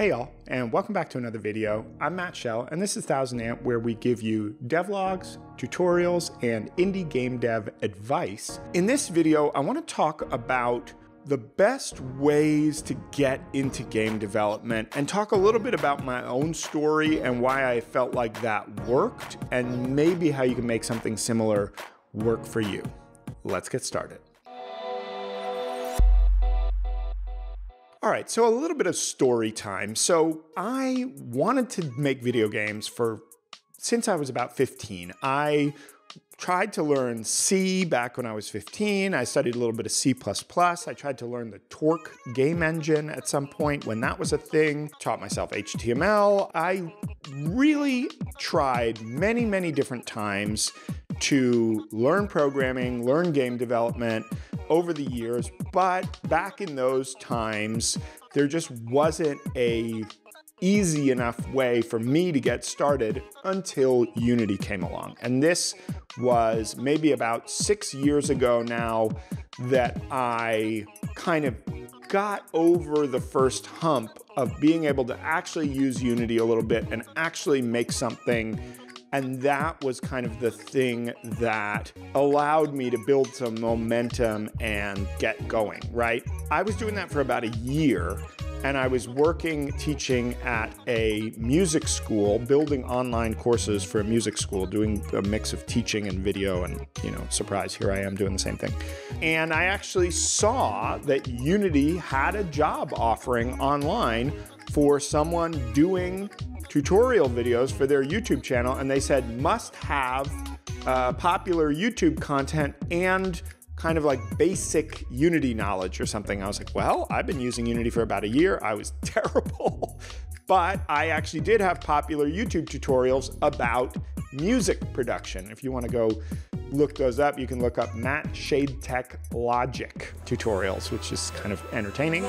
Hey y'all, and welcome back to another video. I'm Matt Schell, and this is Thousand Ant, where we give you devlogs, tutorials, and indie game dev advice. In this video, I want to talk about the best ways to get into game development and talk a little bit about my own story and why I felt like that worked, and maybe how you can make something similar work for you. Let's get started. All right, so a little bit of story time. So I wanted to make video games for since I was about 15. I tried to learn C back when I was 15. I studied a little bit of C++. I tried to learn the Torque game engine at some point when that was a thing. Taught myself HTML. I really tried many, many different times to learn programming, learn game development over the years, but back in those times, there just wasn't a easy enough way for me to get started until Unity came along. And this was maybe about six years ago now that I kind of got over the first hump of being able to actually use Unity a little bit and actually make something and that was kind of the thing that allowed me to build some momentum and get going, right? I was doing that for about a year and I was working teaching at a music school, building online courses for a music school, doing a mix of teaching and video. And, you know, surprise, here I am doing the same thing. And I actually saw that Unity had a job offering online for someone doing tutorial videos for their YouTube channel, and they said must have uh, popular YouTube content and kind of like basic Unity knowledge or something. I was like, well, I've been using Unity for about a year. I was terrible. but I actually did have popular YouTube tutorials about music production. If you want to go look those up, you can look up Matt Shade Tech Logic tutorials, which is kind of entertaining.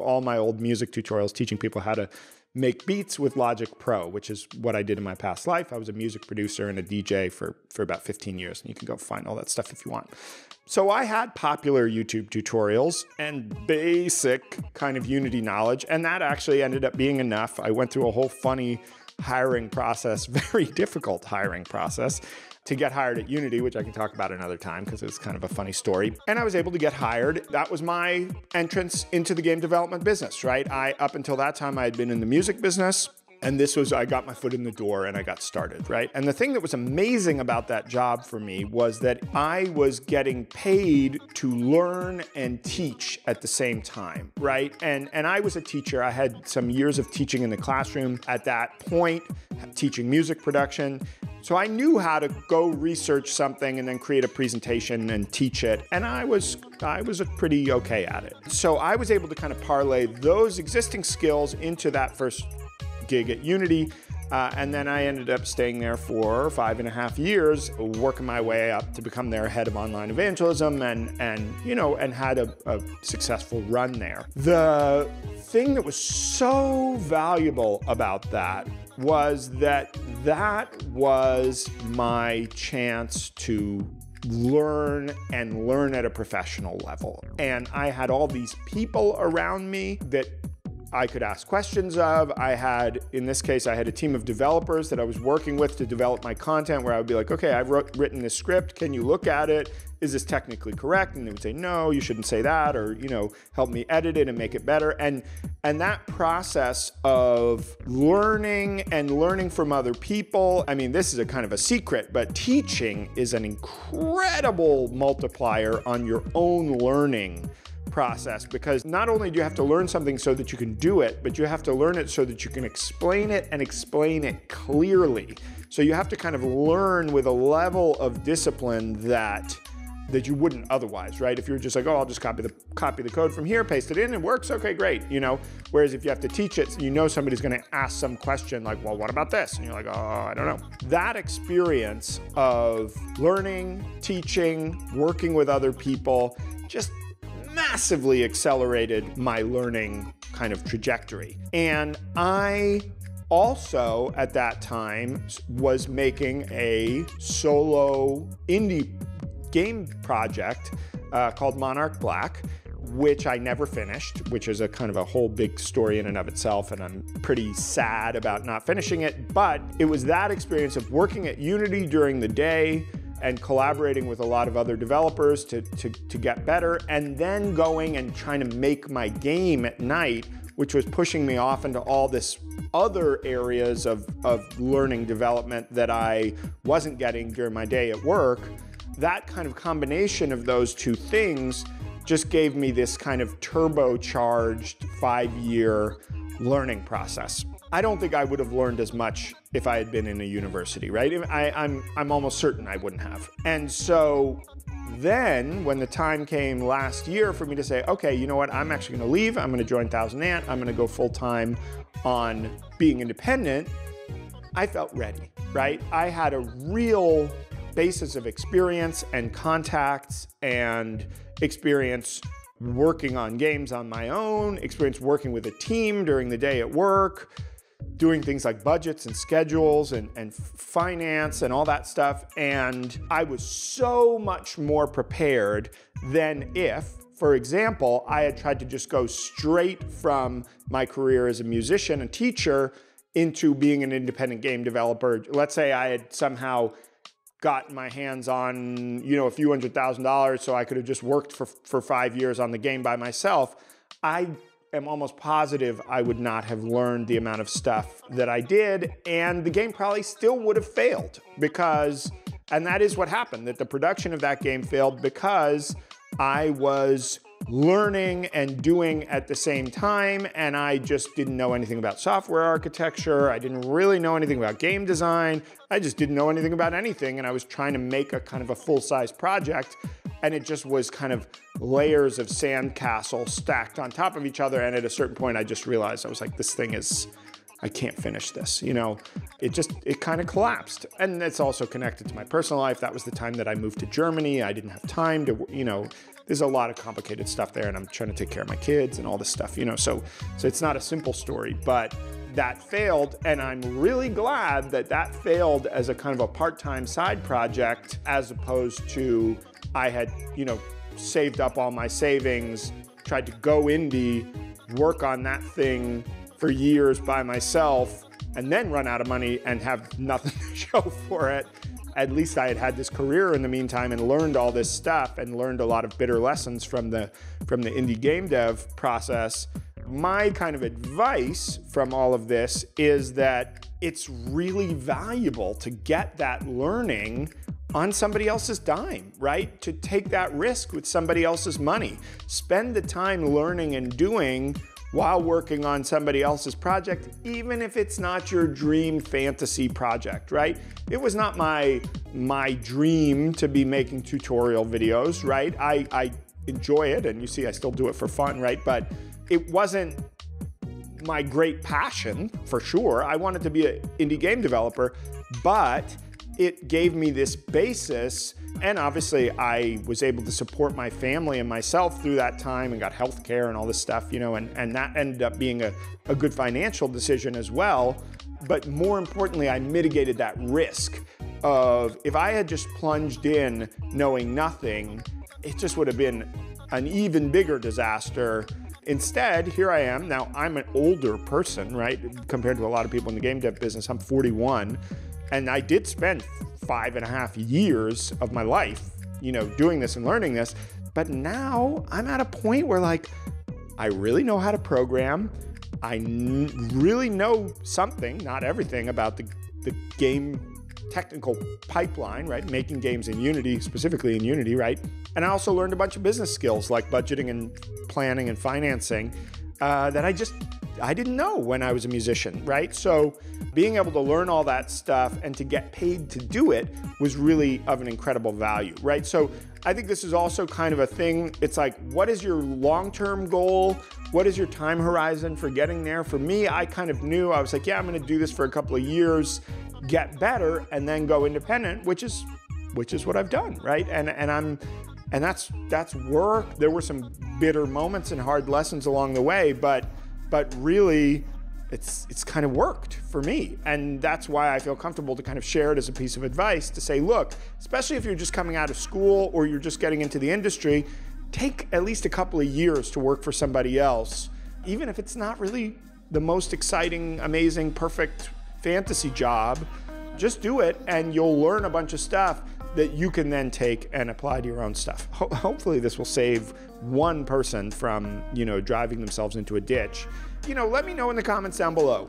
All my old music tutorials teaching people how to make beats with Logic Pro, which is what I did in my past life. I was a music producer and a DJ for, for about 15 years, and you can go find all that stuff if you want. So I had popular YouTube tutorials and basic kind of Unity knowledge, and that actually ended up being enough. I went through a whole funny hiring process, very difficult hiring process to get hired at Unity, which I can talk about another time because it's kind of a funny story. And I was able to get hired. That was my entrance into the game development business, right? I up until that time I had been in the music business. And this was, I got my foot in the door and I got started, right? And the thing that was amazing about that job for me was that I was getting paid to learn and teach at the same time, right? And, and I was a teacher. I had some years of teaching in the classroom at that point, teaching music production. So I knew how to go research something and then create a presentation and teach it. And I was I was pretty okay at it. So I was able to kind of parlay those existing skills into that first gig at Unity. Uh, and then I ended up staying there for five and a half years, working my way up to become their head of online evangelism and, and you know, and had a, a successful run there. The thing that was so valuable about that was that that was my chance to learn and learn at a professional level. And I had all these people around me that I could ask questions of. I had, in this case, I had a team of developers that I was working with to develop my content where I would be like, okay, I've wrote, written this script. Can you look at it? Is this technically correct? And they would say, no, you shouldn't say that, or, you know, help me edit it and make it better. And, and that process of learning and learning from other people, I mean, this is a kind of a secret, but teaching is an incredible multiplier on your own learning process because not only do you have to learn something so that you can do it, but you have to learn it so that you can explain it and explain it clearly. So you have to kind of learn with a level of discipline that that you wouldn't otherwise, right? If you're just like, oh, I'll just copy the copy the code from here, paste it in, it works, okay, great, you know. Whereas if you have to teach it, you know somebody's going to ask some question like, well, what about this? And you're like, oh, I don't know. That experience of learning, teaching, working with other people, just massively accelerated my learning kind of trajectory. And I also at that time was making a solo indie game project uh, called Monarch Black which I never finished, which is a kind of a whole big story in and of itself, and I'm pretty sad about not finishing it. But it was that experience of working at Unity during the day and collaborating with a lot of other developers to, to, to get better, and then going and trying to make my game at night, which was pushing me off into all this other areas of, of learning development that I wasn't getting during my day at work. That kind of combination of those two things just gave me this kind of turbocharged five year learning process. I don't think I would have learned as much if I had been in a university, right? I, I'm, I'm almost certain I wouldn't have. And so then when the time came last year for me to say, okay, you know what, I'm actually gonna leave, I'm gonna join Thousand Ant, I'm gonna go full time on being independent, I felt ready, right? I had a real basis of experience and contacts and experience working on games on my own, experience working with a team during the day at work, doing things like budgets and schedules and, and finance and all that stuff. And I was so much more prepared than if, for example, I had tried to just go straight from my career as a musician and teacher into being an independent game developer. Let's say I had somehow gotten my hands on, you know, a few hundred thousand dollars so I could have just worked for, for five years on the game by myself, I am almost positive I would not have learned the amount of stuff that I did. And the game probably still would have failed because, and that is what happened, that the production of that game failed because I was learning and doing at the same time. And I just didn't know anything about software architecture. I didn't really know anything about game design. I just didn't know anything about anything. And I was trying to make a kind of a full size project. And it just was kind of layers of sandcastle stacked on top of each other. And at a certain point, I just realized I was like, this thing is, I can't finish this. You know, it just, it kind of collapsed. And it's also connected to my personal life. That was the time that I moved to Germany. I didn't have time to, you know, there's a lot of complicated stuff there and I'm trying to take care of my kids and all this stuff, you know. So so it's not a simple story, but that failed and I'm really glad that that failed as a kind of a part-time side project as opposed to I had, you know, saved up all my savings, tried to go indie, work on that thing for years by myself and then run out of money and have nothing to show for it at least I had had this career in the meantime and learned all this stuff and learned a lot of bitter lessons from the from the indie game dev process. My kind of advice from all of this is that it's really valuable to get that learning on somebody else's dime, right? To take that risk with somebody else's money. Spend the time learning and doing while working on somebody else's project, even if it's not your dream fantasy project, right? It was not my my dream to be making tutorial videos, right? I, I enjoy it, and you see I still do it for fun, right? But it wasn't my great passion for sure. I wanted to be an indie game developer, but it gave me this basis and obviously, I was able to support my family and myself through that time and got health care and all this stuff, you know, and, and that ended up being a, a good financial decision as well. But more importantly, I mitigated that risk of if I had just plunged in knowing nothing, it just would have been an even bigger disaster. Instead, here I am. Now, I'm an older person, right? Compared to a lot of people in the game dev business. I'm 41. And I did spend five and a half years of my life, you know, doing this and learning this. But now I'm at a point where like I really know how to program. I really know something, not everything about the, the game technical pipeline, right? Making games in Unity, specifically in Unity, right? And I also learned a bunch of business skills like budgeting and planning and financing uh, that I just I didn't know when I was a musician, right? So being able to learn all that stuff and to get paid to do it was really of an incredible value, right? So I think this is also kind of a thing. It's like, what is your long term goal? What is your time horizon for getting there? For me, I kind of knew I was like, yeah, I'm going to do this for a couple of years, get better, and then go independent, which is which is what I've done, right? And and I'm and that's that's work. There were some bitter moments and hard lessons along the way, but but really it's it's kind of worked for me and that's why i feel comfortable to kind of share it as a piece of advice to say look especially if you're just coming out of school or you're just getting into the industry take at least a couple of years to work for somebody else even if it's not really the most exciting amazing perfect fantasy job just do it and you'll learn a bunch of stuff that you can then take and apply to your own stuff. Ho- hopefully this will save one person from, you know, driving themselves into a ditch. You know, let me know in the comments down below.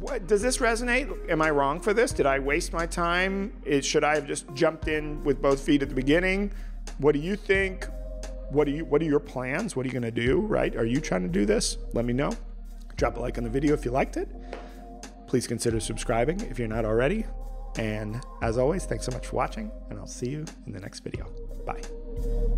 What does this resonate? Am I wrong for this? Did I waste my time? Is, should I have just jumped in with both feet at the beginning? What do you think? What are you what are your plans? What are you going to do, right? Are you trying to do this? Let me know. Drop a like on the video if you liked it. Please consider subscribing if you're not already. And as always, thanks so much for watching, and I'll see you in the next video. Bye.